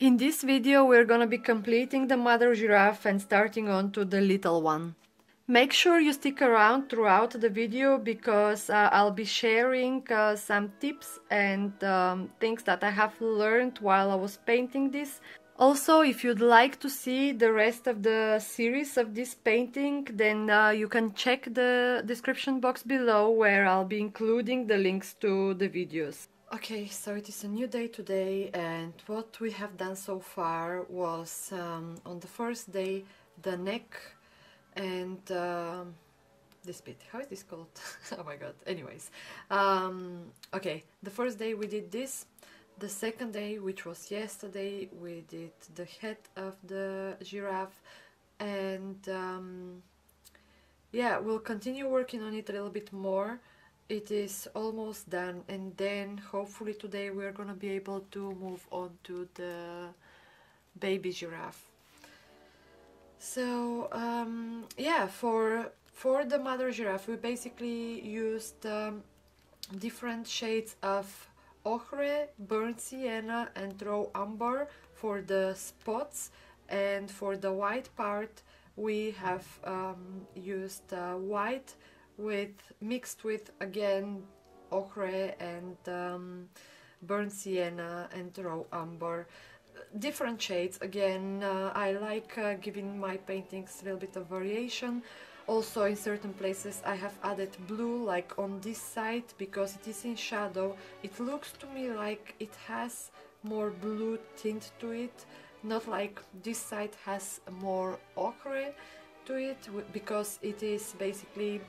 In this video we're gonna be completing the mother giraffe and starting on to the little one. Make sure you stick around throughout the video because uh, I'll be sharing uh, some tips and um, things that I have learned while I was painting this. Also, if you'd like to see the rest of the series of this painting, then uh, you can check the description box below where I'll be including the links to the videos. Okay, so it is a new day today and what we have done so far was um, on the first day the neck and uh, this bit, how is this called? oh my god, anyways. Um, okay, the first day we did this, the second day, which was yesterday, we did the head of the giraffe. And um, yeah, we'll continue working on it a little bit more it is almost done and then hopefully today we're gonna be able to move on to the baby giraffe. So um, yeah for for the mother giraffe we basically used um, different shades of ochre, burnt sienna and raw umber for the spots. And for the white part we have um, used uh, white with mixed with again ochre and um, burnt sienna and raw umber different shades. Again uh, I like uh, giving my paintings a little bit of variation. Also in certain places I have added blue like on this side because it is in shadow. It looks to me like it has more blue tint to it. Not like this side has more ochre to it because it is basically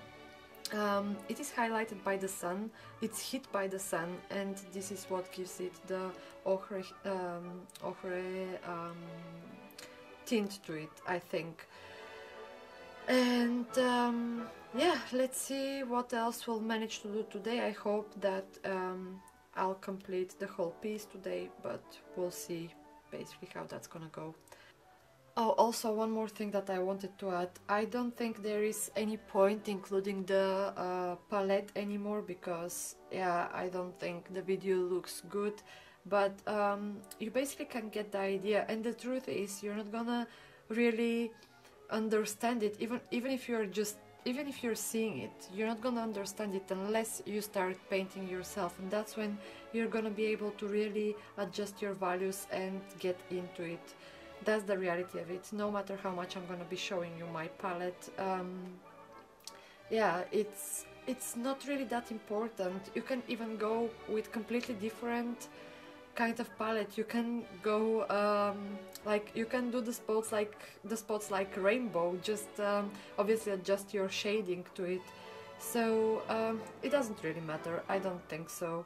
um, it is highlighted by the sun, it's hit by the sun and this is what gives it the ochre, um, ochre um, tint to it, I think. And um, yeah, let's see what else we'll manage to do today. I hope that um, I'll complete the whole piece today, but we'll see basically how that's gonna go. Oh, also one more thing that I wanted to add. I don't think there is any point including the uh, palette anymore because, yeah, I don't think the video looks good. But um, you basically can get the idea. And the truth is, you're not gonna really understand it, even even if you're just even if you're seeing it, you're not gonna understand it unless you start painting yourself, and that's when you're gonna be able to really adjust your values and get into it that's the reality of it. No matter how much I'm gonna be showing you my palette um, yeah it's it's not really that important. You can even go with completely different kind of palette. You can go um, like you can do the spots like the spots like rainbow just um, obviously adjust your shading to it. So um, it doesn't really matter. I don't think so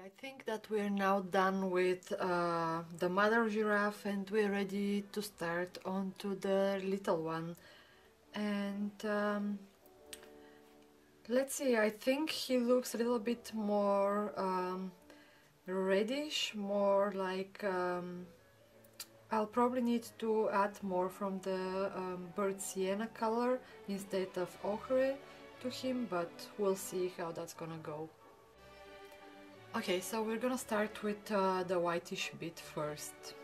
I think that we're now done with uh, the mother giraffe and we're ready to start on to the little one. And um, let's see, I think he looks a little bit more um, reddish, more like... Um, I'll probably need to add more from the um, burnt sienna color instead of ochre to him, but we'll see how that's gonna go. Okay, so we're gonna start with uh, the whitish bit first.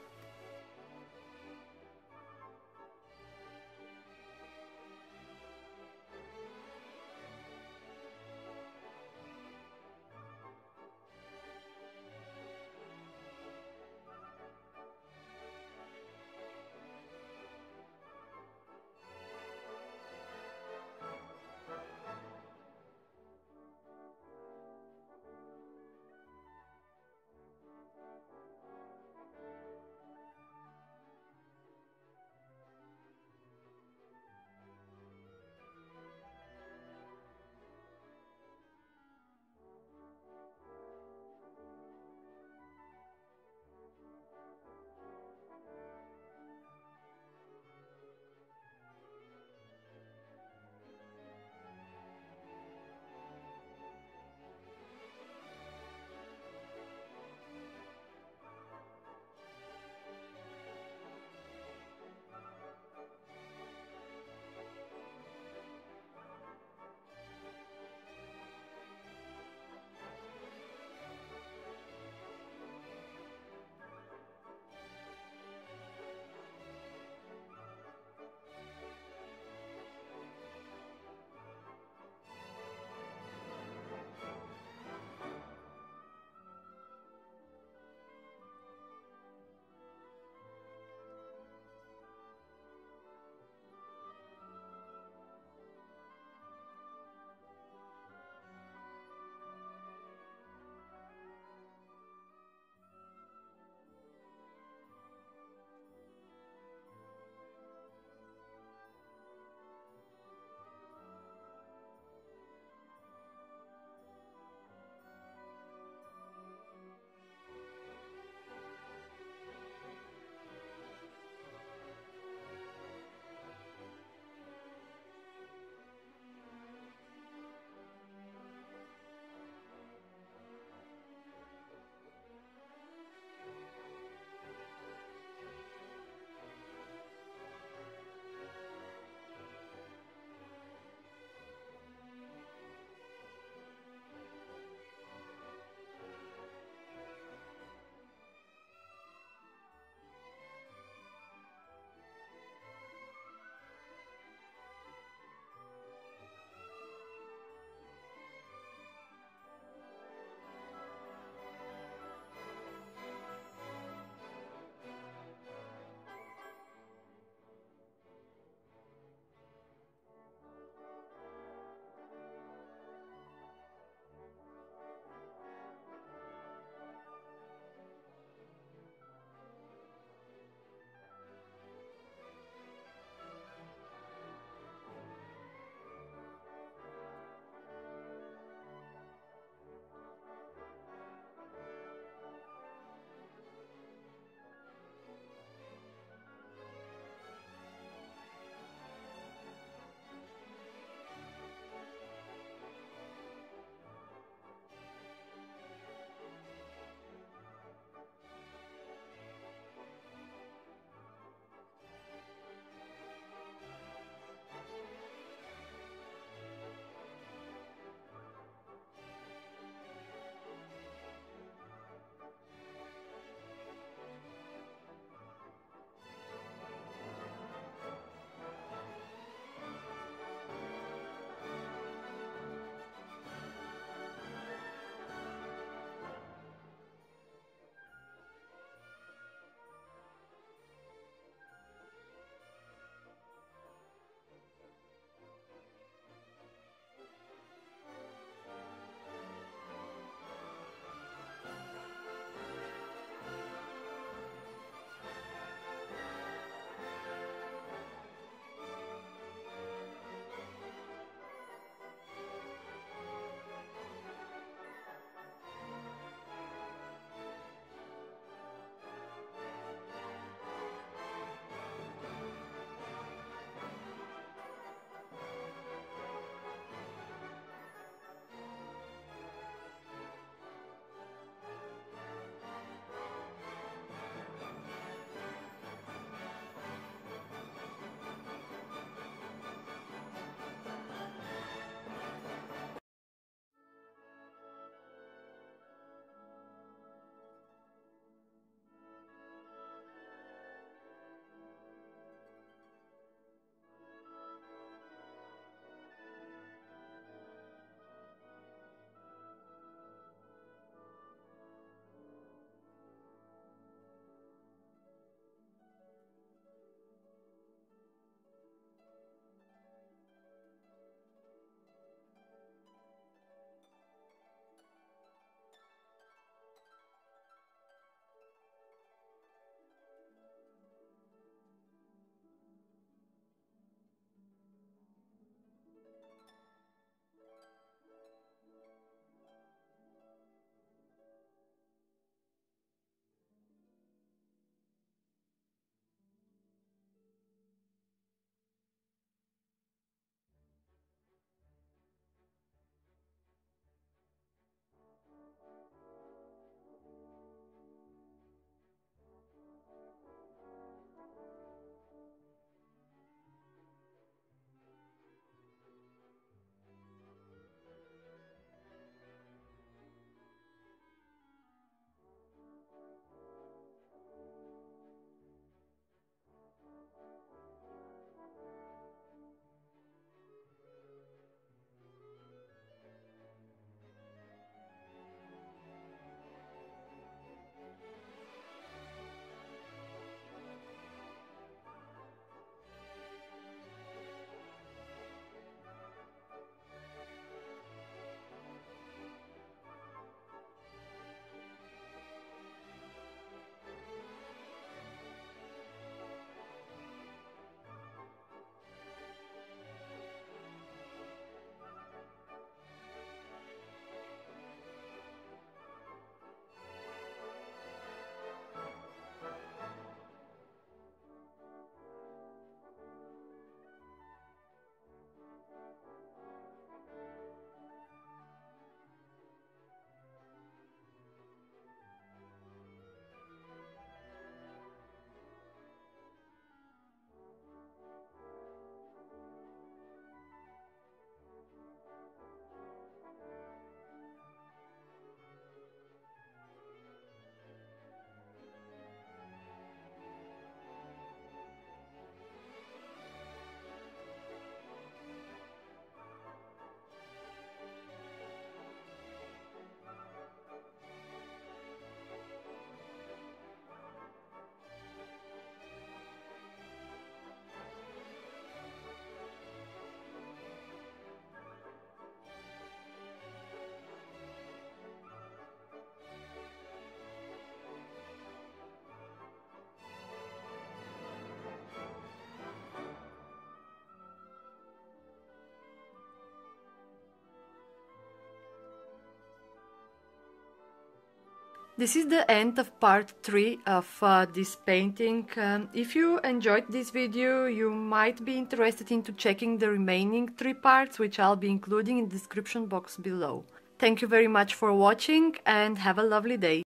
This is the end of part 3 of uh, this painting. Um, if you enjoyed this video, you might be interested into checking the remaining three parts, which I'll be including in the description box below. Thank you very much for watching and have a lovely day.